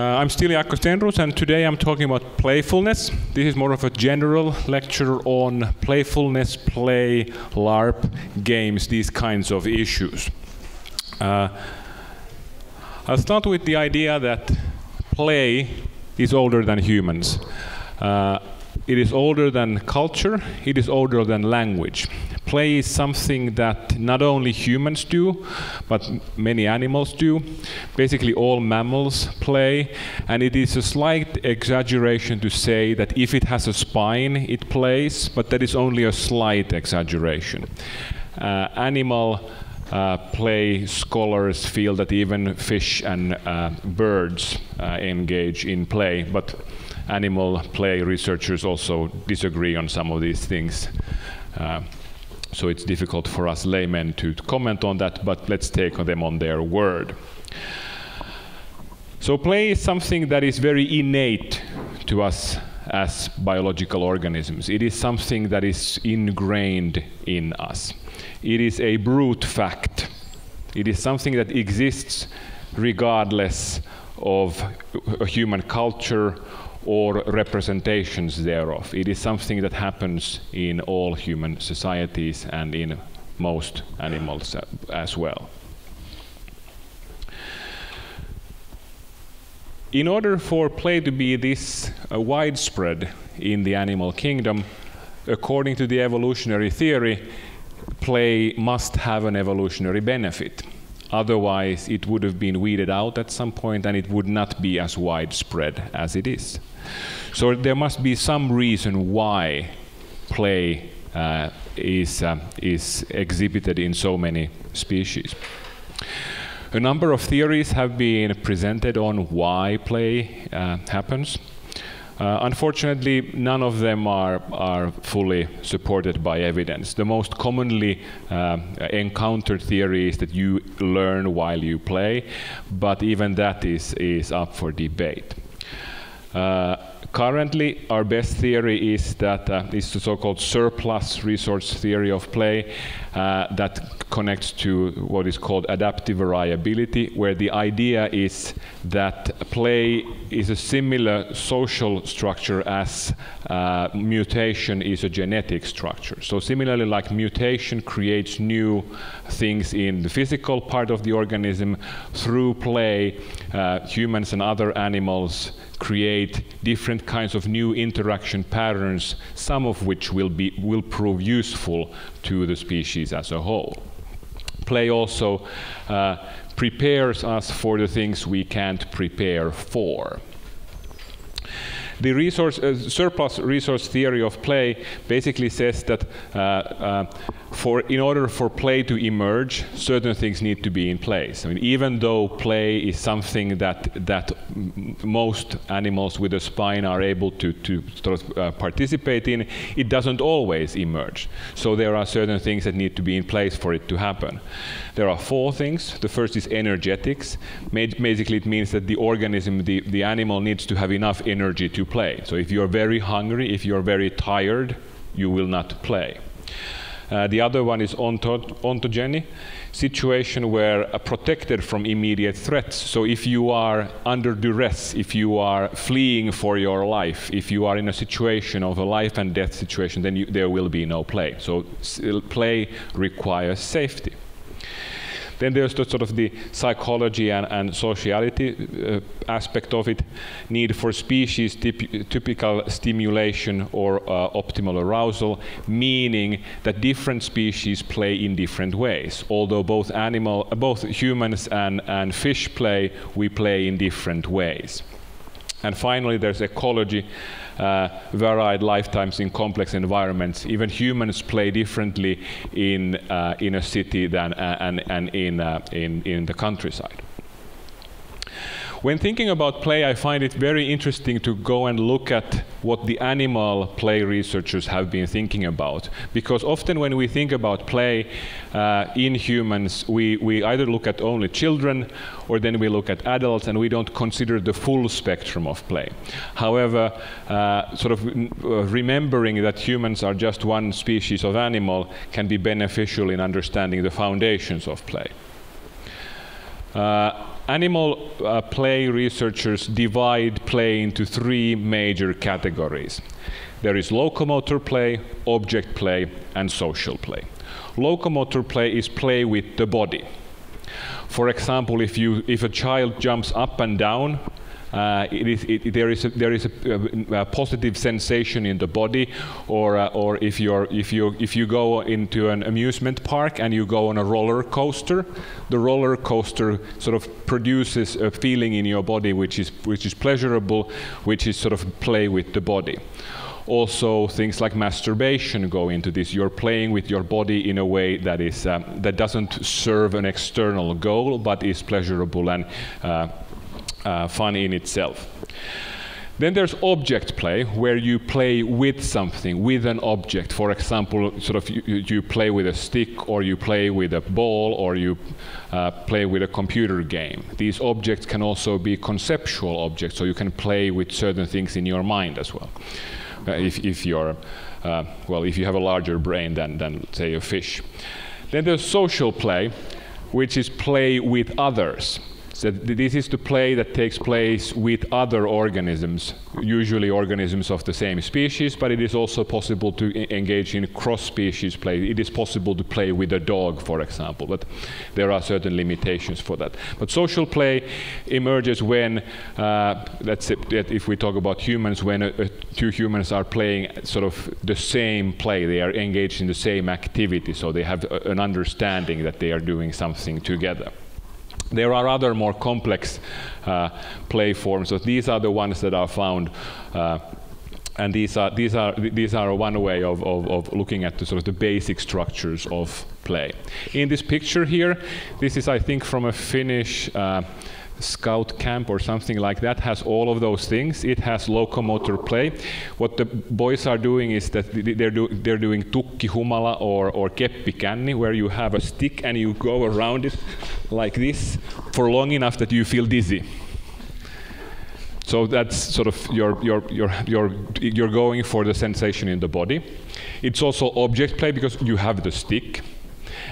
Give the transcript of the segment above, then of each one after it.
Uh, I'm still Jaakko Stenros, and today I'm talking about playfulness. This is more of a general lecture on playfulness, play, LARP, games, these kinds of issues. Uh, I'll start with the idea that play is older than humans. Uh, it is older than culture, it is older than language. Play is something that not only humans do, but many animals do. Basically, all mammals play, and it is a slight exaggeration to say that if it has a spine, it plays, but that is only a slight exaggeration. Uh, animal uh, play scholars feel that even fish and uh, birds uh, engage in play, but animal play researchers also disagree on some of these things. Uh, so it's difficult for us laymen to comment on that, but let's take them on their word. So play is something that is very innate to us as biological organisms. It is something that is ingrained in us. It is a brute fact. It is something that exists regardless of human culture or representations thereof. It is something that happens in all human societies and in most animals as well. In order for play to be this uh, widespread in the animal kingdom, according to the evolutionary theory, play must have an evolutionary benefit. Otherwise, it would have been weeded out at some point and it would not be as widespread as it is. So there must be some reason why play uh, is, uh, is exhibited in so many species. A number of theories have been presented on why play uh, happens. Uh, unfortunately, none of them are, are fully supported by evidence. The most commonly uh, encountered theory is that you learn while you play, but even that is, is up for debate. Uh, currently, our best theory is that uh, is the so-called surplus resource theory of play uh, that connects to what is called adaptive variability, where the idea is that play is a similar social structure as uh, mutation is a genetic structure. So similarly, like mutation creates new things in the physical part of the organism, through play, uh, humans and other animals create different kinds of new interaction patterns, some of which will, be, will prove useful to the species as a whole. Play also uh, prepares us for the things we can't prepare for. The resource, uh, surplus resource theory of play basically says that uh, uh, for, in order for play to emerge, certain things need to be in place. I mean, even though play is something that, that most animals with a spine are able to, to sort of, uh, participate in, it doesn't always emerge. So there are certain things that need to be in place for it to happen. There are four things. The first is energetics. Basically, it means that the organism, the, the animal needs to have enough energy to play. So if you're very hungry, if you're very tired, you will not play. Uh, the other one is onto ontogeny, situation where uh, protected from immediate threats. So if you are under duress, if you are fleeing for your life, if you are in a situation of a life and death situation, then you, there will be no play. So play requires safety. Then there's the sort of the psychology and, and sociality uh, aspect of it, need for species typical stimulation or uh, optimal arousal, meaning that different species play in different ways. Although both animal, both humans and, and fish play, we play in different ways. And finally, there's ecology, uh, varied lifetimes in complex environments. Even humans play differently in, uh, in a city than, uh, and, and in, uh, in, in the countryside. When thinking about play, I find it very interesting to go and look at what the animal play researchers have been thinking about. Because often when we think about play uh, in humans, we, we either look at only children or then we look at adults and we don't consider the full spectrum of play. However, uh, sort of uh, remembering that humans are just one species of animal can be beneficial in understanding the foundations of play. Uh, animal uh, play researchers divide play into three major categories. There is locomotor play, object play, and social play. Locomotor play is play with the body. For example, if, you, if a child jumps up and down uh, it is, it, there is, a, there is a, a, positive sensation in the body, or, uh, or if, you're, if, you, if you go into an amusement park and you go on a roller coaster, the roller coaster sort of produces a feeling in your body which is, which is pleasurable, which is sort of play with the body also things like masturbation go into this. You're playing with your body in a way that is um, that doesn't serve an external goal, but is pleasurable and uh, uh, fun in itself. Then there's object play, where you play with something, with an object. For example, sort of you, you play with a stick, or you play with a ball, or you uh, play with a computer game. These objects can also be conceptual objects, so you can play with certain things in your mind as well. Uh, if, if you're, uh, well, if you have a larger brain than, than, say, a fish. Then there's social play, which is play with others. So this is the play that takes place with other organisms, usually organisms of the same species, but it is also possible to engage in cross-species play. It is possible to play with a dog, for example, but there are certain limitations for that. But social play emerges when, uh, if we talk about humans, when a two humans are playing sort of the same play, they are engaged in the same activity, so they have a, an understanding that they are doing something together. There are other more complex uh, play forms. So these are the ones that are found. Uh, and these are, these, are, these are one way of, of, of, looking at the sort of the basic structures of play. In this picture here, this is, I think, from a Finnish uh, scout camp or something like that has all of those things. It has locomotor play. What the boys are doing is that they're, do, they're doing tukki humala or, or keppi where you have a stick and you go around it like this for long enough that you feel dizzy. So that's sort of you're, you're, you're, you're, you're going for the sensation in the body. It's also object play because you have the stick.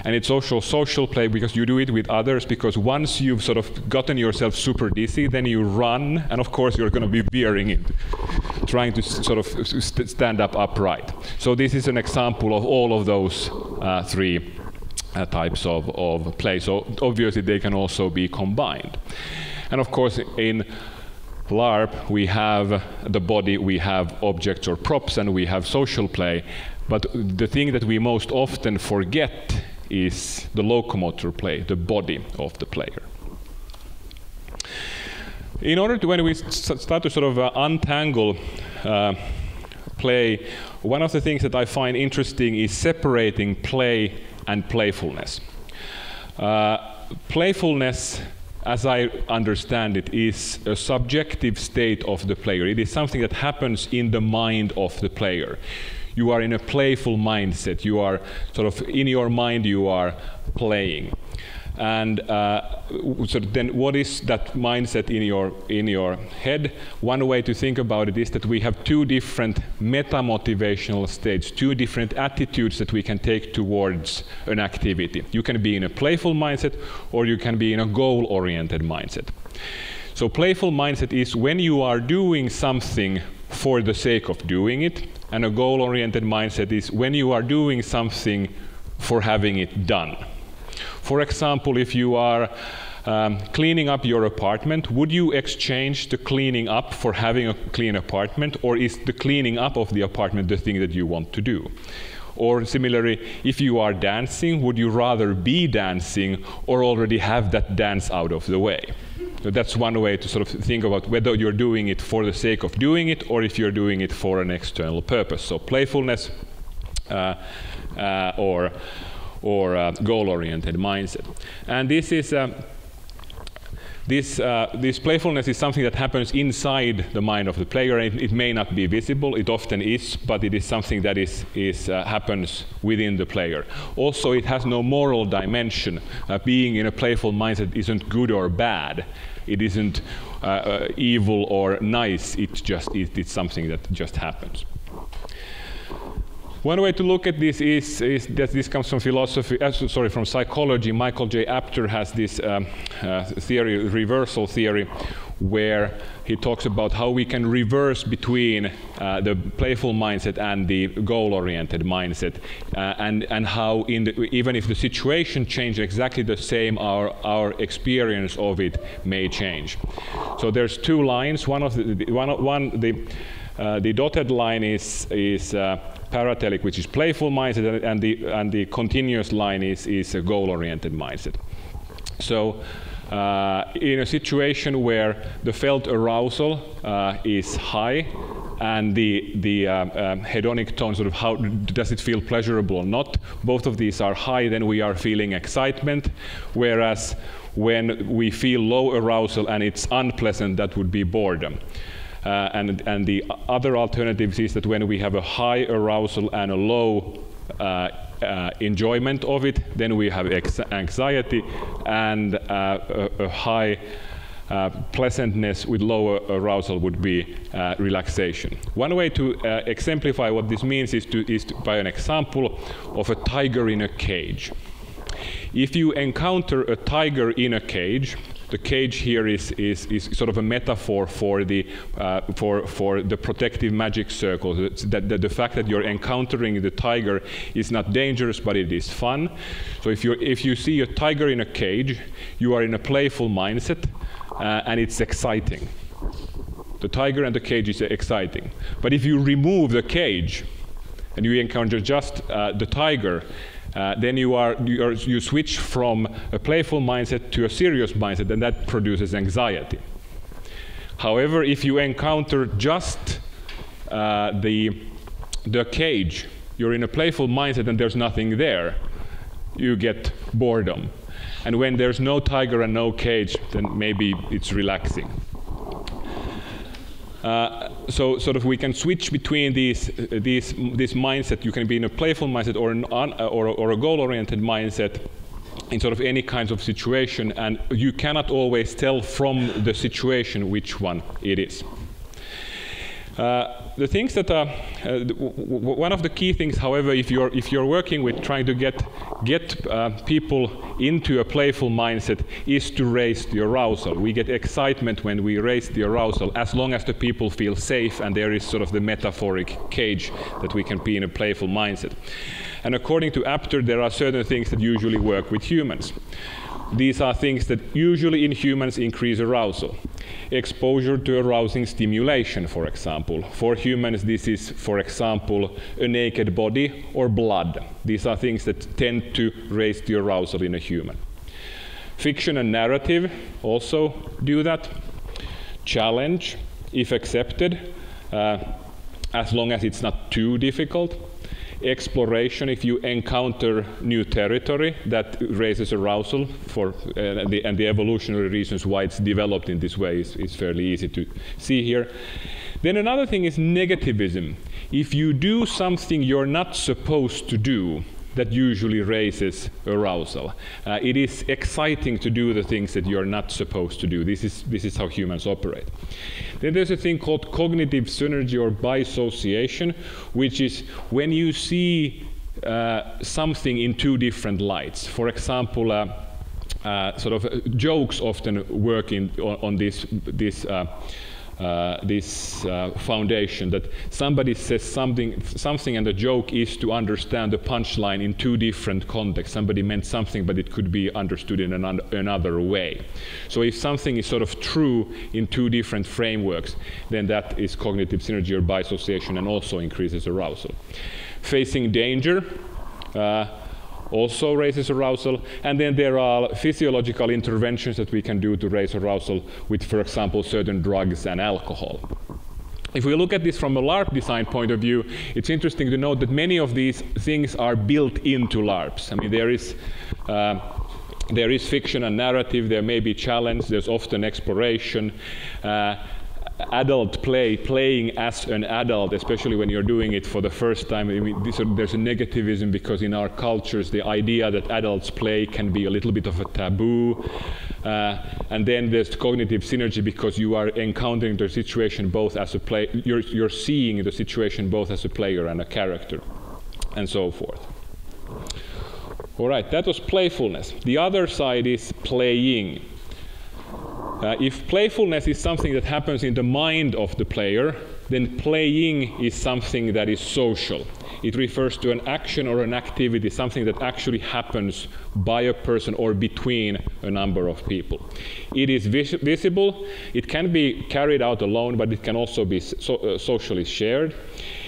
And it's also social play because you do it with others because once you've sort of gotten yourself super dizzy, then you run, and of course you're going to be veering it, trying to sort of st stand up upright. So this is an example of all of those uh, three uh, types of, of play. So obviously they can also be combined. And of course in LARP we have the body, we have objects or props, and we have social play. But the thing that we most often forget is the locomotor play, the body of the player. In order to, when we start to sort of uh, untangle uh, play, one of the things that I find interesting is separating play and playfulness. Uh, playfulness, as I understand it, is a subjective state of the player. It is something that happens in the mind of the player you are in a playful mindset. You are sort of in your mind, you are playing. And uh, so then, what is that mindset in your in your head? One way to think about it is that we have two different meta motivational states, two different attitudes that we can take towards an activity. You can be in a playful mindset, or you can be in a goal-oriented mindset. So, playful mindset is when you are doing something for the sake of doing it, and a goal oriented mindset is when you are doing something for having it done. For example, if you are um, cleaning up your apartment, would you exchange the cleaning up for having a clean apartment, or is the cleaning up of the apartment the thing that you want to do? Or similarly, if you are dancing, would you rather be dancing or already have that dance out of the way? That's one way to sort of think about whether you're doing it for the sake of doing it or if you're doing it for an external purpose. So playfulness uh, uh, or or uh, goal-oriented mindset. And this is um, this, uh, this playfulness is something that happens inside the mind of the player. It, it, may not be visible, it often is, but it is something that is, is, uh, happens within the player. Also, it has no moral dimension. Uh, being in a playful mindset isn't good or bad. It isn't uh, uh, evil or nice. It just, it, it's something that just happens. One way to look at this is, is that this comes from philosophy, uh, sorry, from psychology. Michael J. Apter has this um, uh, theory, reversal theory, where he talks about how we can reverse between uh, the playful mindset and the goal-oriented mindset, uh, and and how the, even if the situation changes exactly the same, our our experience of it may change. So there's two lines. One of the one one the uh, the dotted line is is uh, paratelic, which is playful mindset, and the, and the continuous line is, is a goal-oriented mindset. So in a situation where the felt arousal uh, is high and the, the uh, um, hedonic tone, sort of how does it feel pleasurable or not, both of these are high, then we are feeling excitement, whereas when we feel low arousal and it's unpleasant, that would be boredom. Uh, and, and the other alternatives is that when we have a high arousal and a low uh, uh, enjoyment of it, then we have anxiety and uh, a, a, high uh, pleasantness with lower arousal would be relaxation. One way to exemplify what this means is, to, is to, by an example of a tiger in a cage. If you encounter a tiger in a cage, the cage here is, is, is sort of a metaphor for the, uh, for, for the protective magic circle. That, that, the fact that you're encountering the tiger is not dangerous, but it is fun. So if, you if you see a tiger in a cage, you are in a playful mindset, uh, and it's exciting. The tiger and the cage is exciting. But if you remove the cage, and you encounter just uh, the tiger, uh, then you, are, you, are, you switch from a playful mindset to a serious mindset, and that produces anxiety. However, if you encounter just uh, the, the cage, you're in a playful mindset and there's nothing there, you get boredom. And when there's no tiger and no cage, then maybe it's relaxing. Uh, so sort of we can switch between these, these, this mindset. You can be in a playful mindset or, an un, uh, or, or a goal-oriented mindset in sort of any kinds of situation, and you cannot always tell from the situation which one it is. Uh, the things that are uh, one of the key things, however, if you're if you're working with trying to get get uh, people into a playful mindset, is to raise the arousal. We get excitement when we raise the arousal, as long as the people feel safe and there is sort of the metaphoric cage that we can be in a playful mindset. And according to Apter, there are certain things that usually work with humans. These are things that usually in humans increase arousal. Exposure to arousing stimulation, for example. For humans, this is, for example, a naked body or blood. These are things that tend to raise the arousal in a human. Fiction and narrative also do that. Challenge, if accepted, uh, as long as it's not too difficult exploration, if you encounter new territory, that raises arousal for, uh, the, and the evolutionary reasons why it's developed in this way is, is fairly easy to see here. Then another thing is negativism. If you do something you're not supposed to do, that usually raises arousal. Uh, it is exciting to do the things that you're not supposed to do. This is, this is how humans operate. Then there's a thing called cognitive synergy or bisociation, which is when you see uh, something in two different lights. For example, uh, uh sort of uh, jokes often work in, on, on this, this uh, this uh, foundation that somebody says something, something and the joke is to understand the punchline in two different contexts. Somebody meant something, but it could be understood in an another way. So if something is sort of true in two different frameworks, then that is cognitive synergy or bisociation and also increases arousal. Facing danger, uh, also raises arousal. And then there are physiological interventions that we can do to raise arousal with, for example, certain drugs and alcohol. If we look at this from a LARP design point of view, it's interesting to note that many of these things are built into LARPs. I mean, there is uh, there is fiction and narrative, there may be challenge, there's often exploration. Uh, adult play, playing as an adult, especially when you're doing it for the first time, I mean, there's a negativism because in our cultures the idea that adults play can be a little bit of a taboo. Uh, and then there's cognitive synergy because you are encountering the situation both as a player, you're, you're seeing the situation both as a player and a character. and so forth. All right, that was playfulness. The other side is playing. Uh, if playfulness is something that happens in the mind of the player, then playing is something that is social. It refers to an action or an activity, something that actually happens by a person or between a number of people. It is vis visible, it can be carried out alone, but it can also be so, uh, socially shared.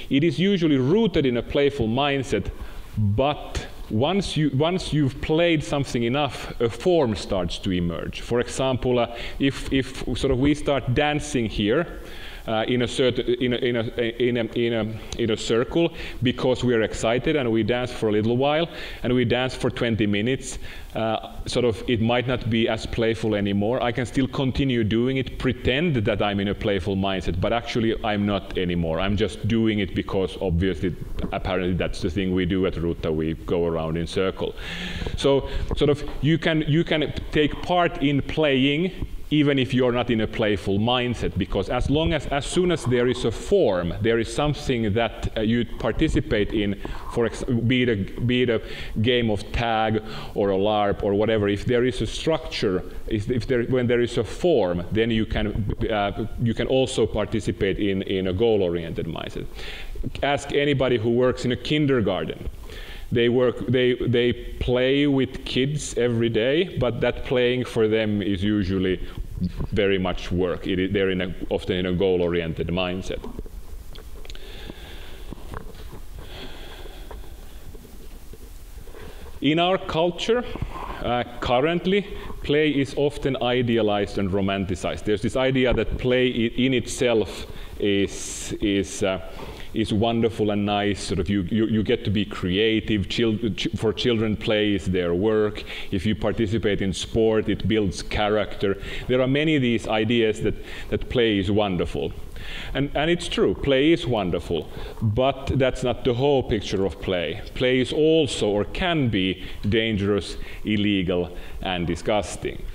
It is usually rooted in a playful mindset, but once, you, once you've played something enough, a form starts to emerge. For example, uh, if, if sort of we start dancing here, uh, in a certain in a, in a, in a, in a, in a circle because we are excited and we dance for a little while and we dance for 20 minutes. Uh, sort of it might not be as playful anymore. I can still continue doing it pretend that i'm in a playful mindset but actually i'm not anymore. I'm just doing it because obviously apparently that's the thing we do at Ruta. We go around in circle. So sort of you can you can take part in playing even if you're not in a playful mindset because as long as as soon as there is a form there is something that uh, you participate in for ex- be it a be it a game of tag or a larp or whatever if there is a structure if, there when there is a form then you can uh, you can also participate in in a goal oriented mindset. Ask anybody who works in a kindergarten. They work they they play with kids every day but that playing for them is usually very much work. It, they're in a, often in a goal-oriented mindset. In our culture, uh, currently, play is often idealized and romanticized. There's this idea that play in itself is, is uh, is wonderful and nice. Sort of you, you, you get to be creative. Chil for children, play is their work. If you participate in sport, it builds character. There are many of these ideas that, that play is wonderful. And, and it's true, play is wonderful, but that's not the whole picture of play. Play is also, or can be, dangerous, illegal, and disgusting.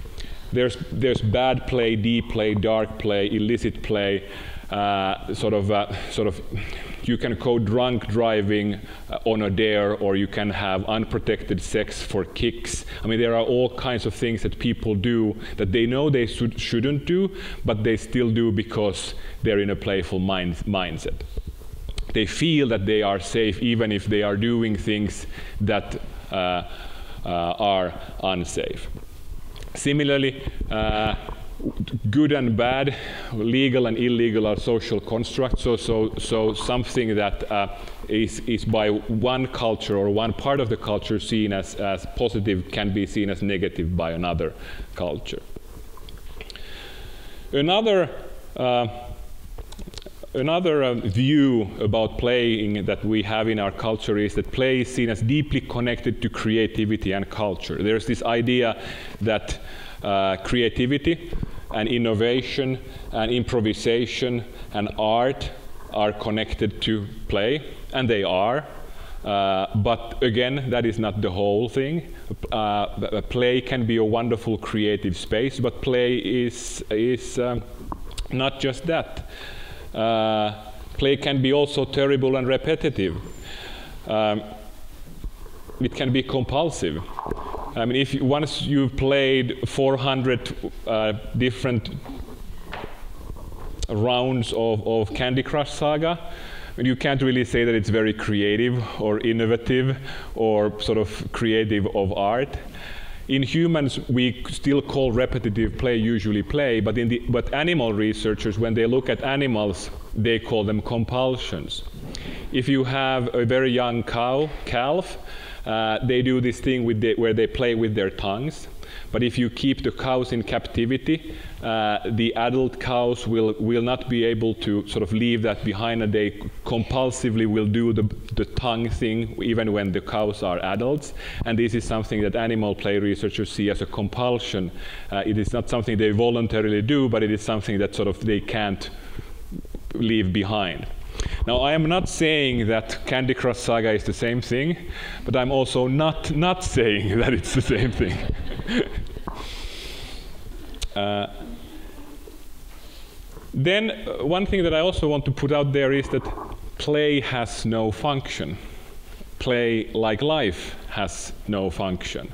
There's, there's bad play, deep play, dark play, illicit play, uh, sort of, uh, sort of you can go drunk driving uh, on a dare or you can have unprotected sex for kicks. I mean there are all kinds of things that people do that they know they should, shouldn't do but they still do because they're in a playful mind, mindset. They feel that they are safe even if they are doing things that uh, uh, are unsafe. Similarly good and bad, legal and illegal are social constructs. So, so, so something that uh, is is by one culture or one part of the culture seen as, as positive can be seen as negative by another culture. Another uh, another uh, view about playing that we have in our culture is that play is seen as deeply connected to creativity and culture. There's this idea that uh, creativity and innovation and improvisation and art are connected to play, and they are. Uh, but again, that is not the whole thing. Uh, play can be a wonderful creative space, but play is, is um, not just that. Uh, play can be also terrible and repetitive. Um, it can be compulsive. I mean, if you, once you've played 400 uh, different rounds of, of Candy Crush Saga, you can't really say that it's very creative or innovative or sort of creative of art. In humans, we still call repetitive play usually play, but, in the, but animal researchers, when they look at animals, they call them compulsions. If you have a very young cow, calf, uh, they do this thing the, where they play with their tongues. But if you keep the cows in captivity, uh, the adult cows will, will not be able to sort of leave that behind and they compulsively will do the, the tongue thing even when the cows are adults. And this is something that animal play researchers see as a compulsion. Uh, it is not something they voluntarily do, but it is something that sort of they can't leave behind. Now, I am not saying that Candy Crush Saga is the same thing, but I'm also not not saying that it's the same thing. uh, then, uh, one thing that I also want to put out there is that play has no function. play like life has no function.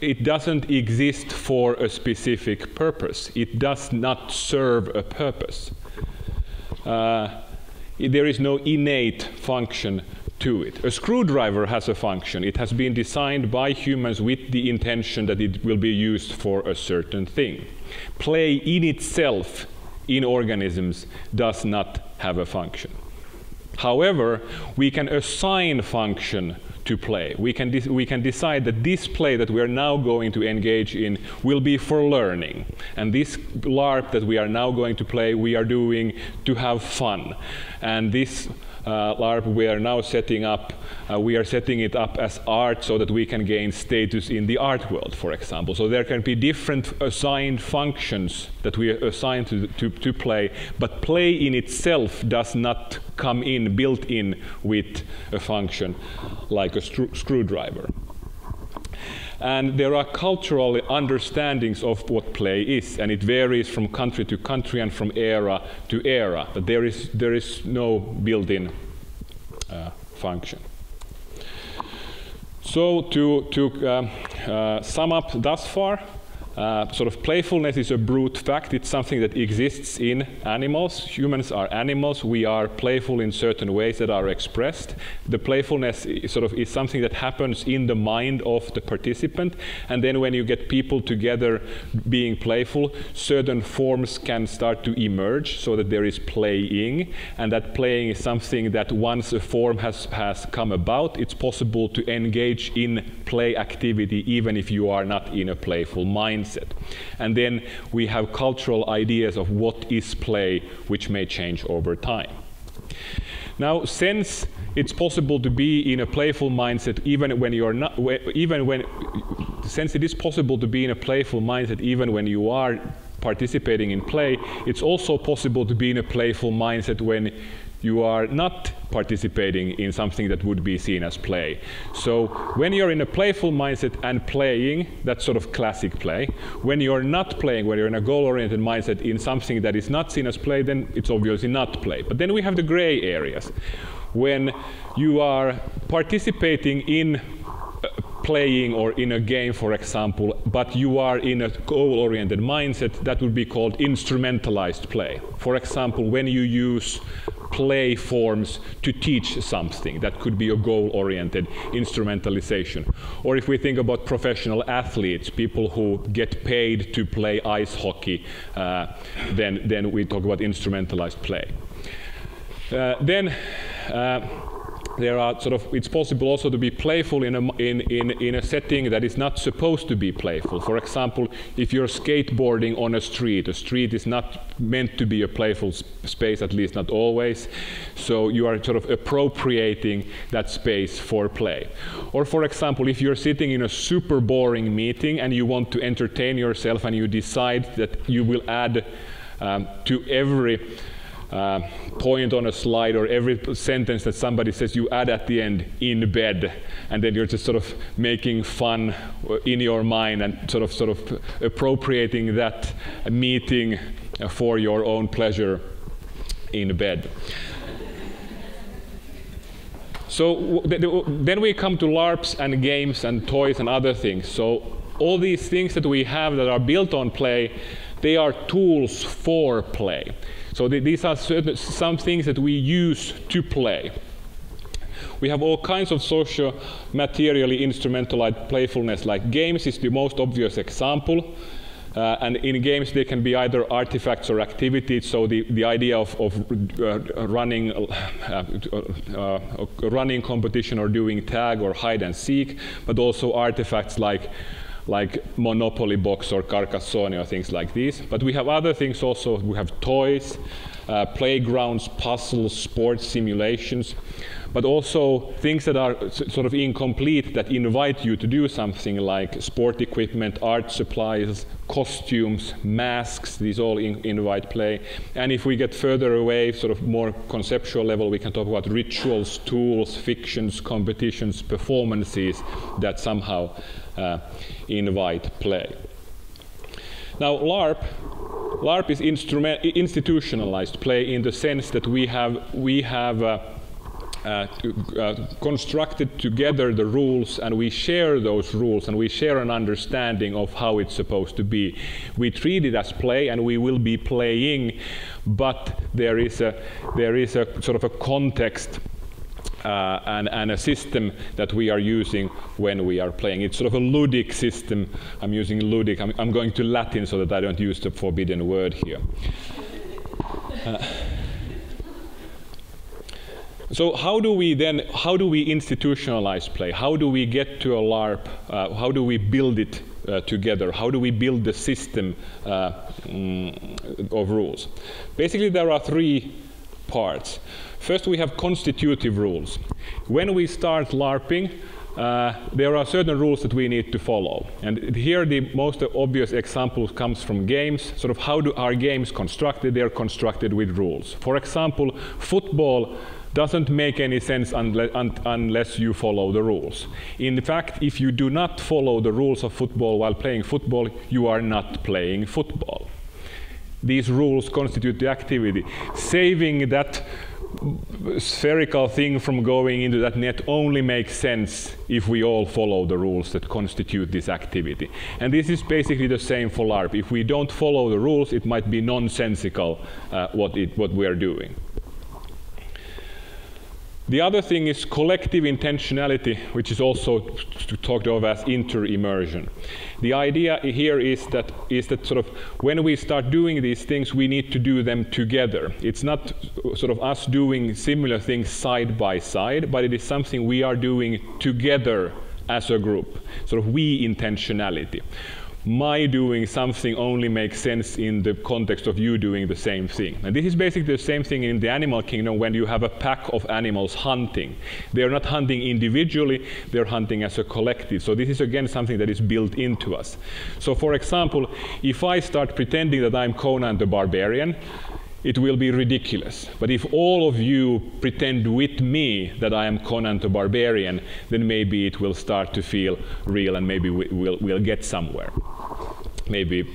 It doesn't exist for a specific purpose. It does not serve a purpose. Uh, there is no innate function to it. A screwdriver has a function. It has been designed by humans with the intention that it will be used for a certain thing. Play in itself in organisms does not have a function. However, we can assign function to play. We can, we can decide that this play that we are now going to engage in will be for learning. And this LARP that we are now going to play, we are doing to have fun. And this uh, LARP we are now setting up, uh, we are setting it up as art so that we can gain status in the art world, for example. So there can be different assigned functions that we assign to, to, to play, but play in itself does not come in, built in with a function like a screwdriver. And there are cultural understandings of what play is, and it varies from country to country and from era to era. But there is, there is no built-in uh, function. So to, to um, uh, sum up thus far, uh, sort of playfulness is a brute fact. It's something that exists in animals. Humans are animals. We are playful in certain ways that are expressed. The playfulness sort of is something that happens in the mind of the participant. And then when you get people together being playful, certain forms can start to emerge so that there is playing. And that playing is something that once a form has, has come about, it's possible to engage in play activity even if you are not in a playful mindset. And then we have cultural ideas of what is play, which may change over time. Now, since it's possible to be in a playful mindset even when you're not, even when, since it is possible to be in a playful mindset even when you are participating in play, it's also possible to be in a playful mindset when you are not participating in something that would be seen as play. So when you're in a playful mindset and playing, that's sort of classic play. When you're not playing, when you're in a goal-oriented mindset in something that is not seen as play, then it's obviously not play. But then we have the gray areas. When you are participating in uh, playing or in a game, for example, but you are in a goal-oriented mindset, that would be called instrumentalized play. For example, when you use play forms to teach something. That could be a goal-oriented instrumentalization. Or if we think about professional athletes, people who get paid to play ice hockey, uh, then, then we talk about instrumentalized play. Uh, then uh, there are sort of, it's possible also to be playful in a, in, in, in a setting that is not supposed to be playful. For example, if you're skateboarding on a street, a street is not meant to be a playful space, at least not always. So you are sort of appropriating that space for play. Or for example, if you're sitting in a super boring meeting and you want to entertain yourself and you decide that you will add um, to every uh, point on a slide or every sentence that somebody says you add at the end in bed and then you're just sort of making fun in your mind and sort of sort of appropriating that meeting for your own pleasure in bed. So then we come to LARPs and games and toys and other things. So all these things that we have that are built on play, they are tools for play. So th these are some things that we use to play. We have all kinds of social, materially instrumentalized playfulness, like games is the most obvious example. Uh, and in games, they can be either artifacts or activities. So the, the idea of, of uh, running, uh, uh running competition or doing tag or hide and seek, but also artifacts like like Monopoly box or Carcassonne or things like these. But we have other things also. We have toys, uh, playgrounds, puzzles, sports simulations, but also things that are sort of incomplete that invite you to do something like sport equipment, art supplies, costumes, masks, these all in invite play. And if we get further away, sort of more conceptual level, we can talk about rituals, tools, fictions, competitions, performances that somehow invite play. Now, LARP, LARP is institutionalized play in the sense that we have, we have uh, uh, uh, constructed together the rules and we share those rules and we share an understanding of how it's supposed to be. We treat it as play and we will be playing, but there is a, there is a sort of a context uh, and, and, a system that we are using when we are playing. It's sort of a ludic system. I'm using ludic. I'm, I'm going to Latin so that I don't use the forbidden word here. Uh, so how do we then, how do we institutionalize play? How do we get to a LARP? Uh, how do we build it uh, together? How do we build the system uh, mm, of rules? Basically, there are three parts. First, we have constitutive rules. When we start LARPing, uh, there are certain rules that we need to follow. And here the most obvious example comes from games. Sort of how do our games constructed? They're constructed with rules. For example, football doesn't make any sense unless, un unless you follow the rules. In fact, if you do not follow the rules of football while playing football, you are not playing football. These rules constitute the activity. Saving that spherical thing from going into that net only makes sense if we all follow the rules that constitute this activity. And this is basically the same for LARP. If we don't follow the rules, it might be nonsensical uh, what, it, what we are doing. The other thing is collective intentionality, which is also talked of as inter-immersion. The idea here is that, is that sort of when we start doing these things, we need to do them together. It's not sort of us doing similar things side by side, but it is something we are doing together as a group, sort of we intentionality my doing something only makes sense in the context of you doing the same thing. And this is basically the same thing in the animal kingdom when you have a pack of animals hunting. They're not hunting individually, they're hunting as a collective. So this is again something that is built into us. So for example, if I start pretending that I'm Conan the Barbarian, it will be ridiculous. But if all of you pretend with me that I am Conan the Barbarian, then maybe it will start to feel real and maybe we, will we'll get somewhere. Maybe,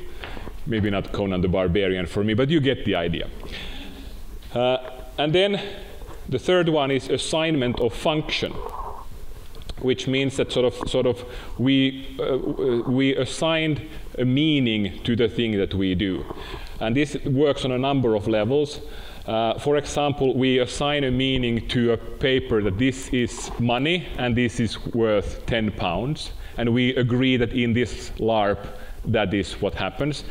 maybe not Conan the Barbarian for me, but you get the idea. Uh, and then the third one is assignment of function which means that sort of, sort of we, uh, we assigned a meaning to the thing that we do. And this works on a number of levels. Uh, for example, we assign a meaning to a paper that this is money and this is worth 10 pounds. And we agree that in this LARP, that is what happens.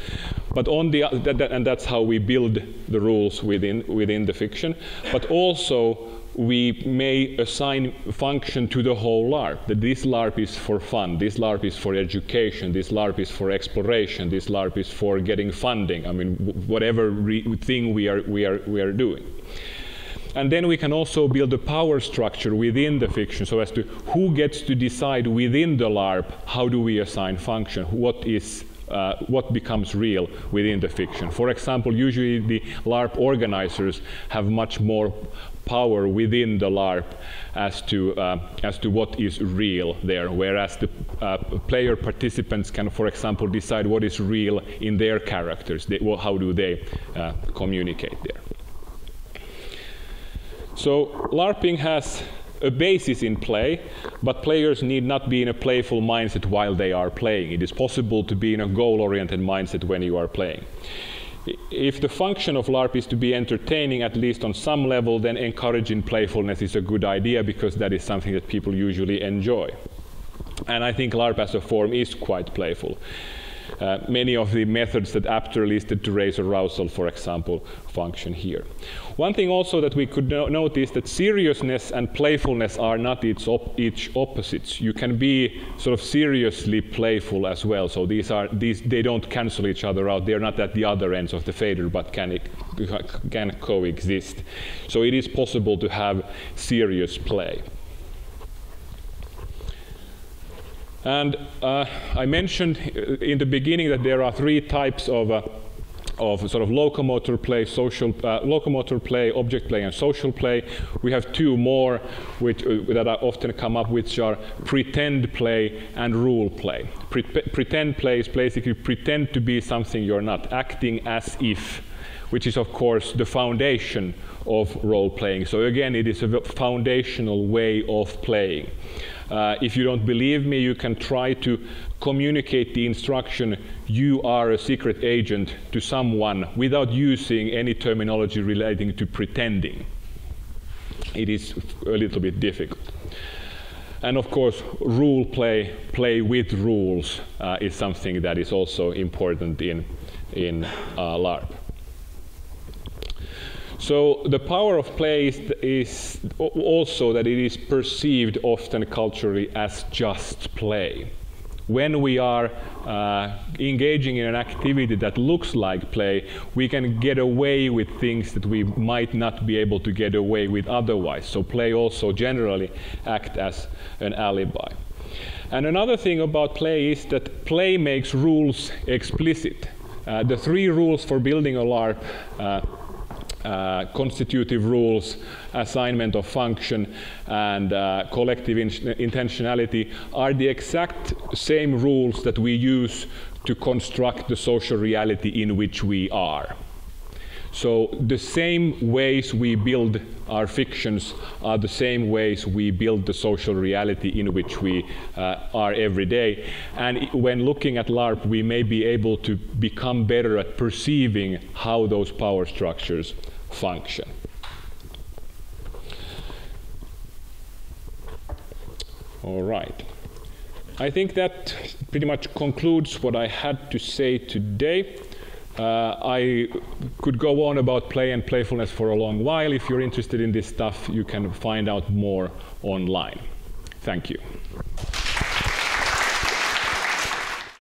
But on the that, that, and that's how we build the rules within within the fiction. But also we may assign function to the whole LARP. That this LARP is for fun, this LARP is for education, this LARP is for exploration, this LARP is for getting funding. I mean, whatever thing we are, we, are, we are doing. And then we can also build a power structure within the fiction so as to who gets to decide within the LARP how do we assign function, what is uh, what becomes real within the fiction. For example, usually the LARP organizers have much more power within the LARP as to, uh, as to what is real there, whereas the uh, player participants can, for example, decide what is real in their characters. They, well, how do they uh, communicate there? So LARPing has a basis in play, but players need not be in a playful mindset while they are playing. It is possible to be in a goal-oriented mindset when you are playing. If the function of LARP is to be entertaining, at least on some level, then encouraging playfulness is a good idea because that is something that people usually enjoy. And I think LARP as a form is quite playful. Uh, many of the methods that Apter listed to raise arousal, for example, function here. One thing also that we could no notice that seriousness and playfulness are not its op each opposites. You can be sort of seriously playful as well. So these are these they don't cancel each other out. They're not at the other ends of the fader, but can can coexist. So it is possible to have serious play. And uh, I mentioned in the beginning that there are three types of, uh, of sort of locomotor play, social uh, locomotor play, object play, and social play. We have two more which, uh, that are often come up, which are pretend play and rule play. Pre pretend play is basically pretend to be something you're not, acting as if which is, of course, the foundation of role playing. So, again, it is a foundational way of playing. Uh, if you don't believe me, you can try to communicate the instruction, you are a secret agent, to someone without using any terminology relating to pretending. It is a little bit difficult. And of course, rule play, play with rules, uh, is something that is also important in, in uh, LARP. So the power of play is, is, also that it is perceived often culturally as just play. When we are uh, engaging in an activity that looks like play, we can get away with things that we might not be able to get away with otherwise. So play also generally act as an alibi. And another thing about play is that play makes rules explicit. Uh, the three rules for building a LARP uh, uh, constitutive rules, assignment of function, and uh, collective in intentionality are the exact same rules that we use to construct the social reality in which we are. So the same ways we build our fictions are the same ways we build the social reality in which we uh, are every day. And when looking at LARP, we may be able to become better at perceiving how those power structures function. All right. I think that pretty much concludes what I had to say today. Uh, I could go on about play and playfulness for a long while. If you're interested in this stuff, you can find out more online. Thank you.